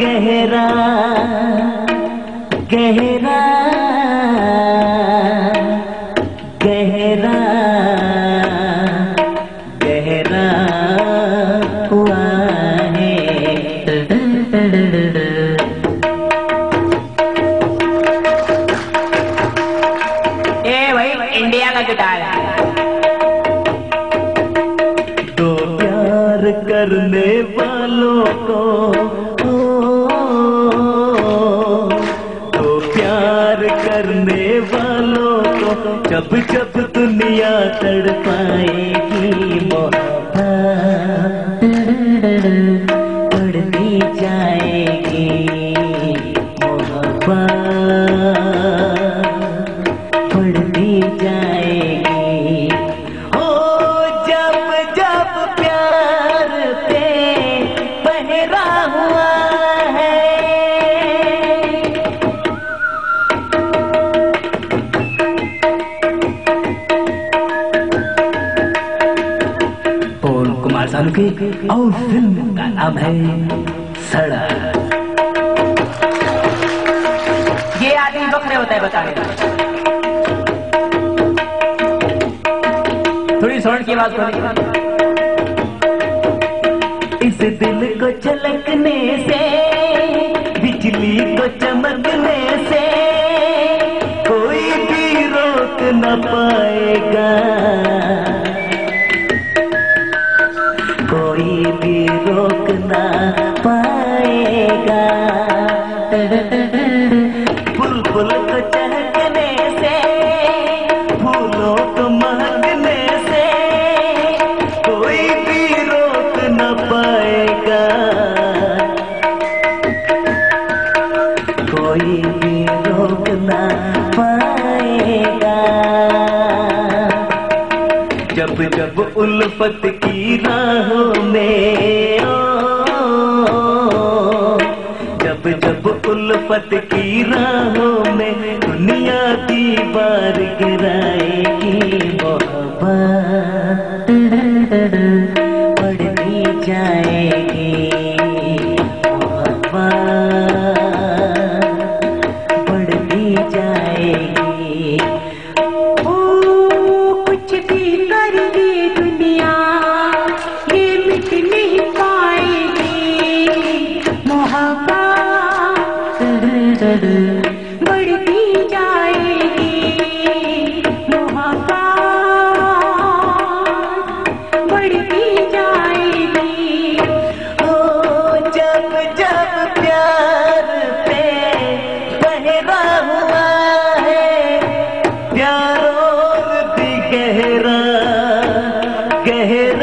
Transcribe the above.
गहरा गहरा गहरा गहरा हुआ है। ए भाई इंडिया का गिटार है। तो प्यार करने वालों को जब जब दुनिया तड़पाएगी। कुमार सानू की और फ़िल्म का नाम है सड़क। ये आदमी बकरे होता है बता थोड़ी साउंड की खोली इस दिल को छलकने से बिजली को चमकने से कोई भी रोक न पाएगा। कोई भी रोक न पाएगा। बुलबुल को चहकने से, फूलों को महकने से कोई भी रोक न पाएगा। कोई भी रोक न पाएगा। जब जब उल्फत की राहों उल्फत की राहों में दुनिया की बार गिराएगी मोहब्बत। पढ़ती जाएगी। रहे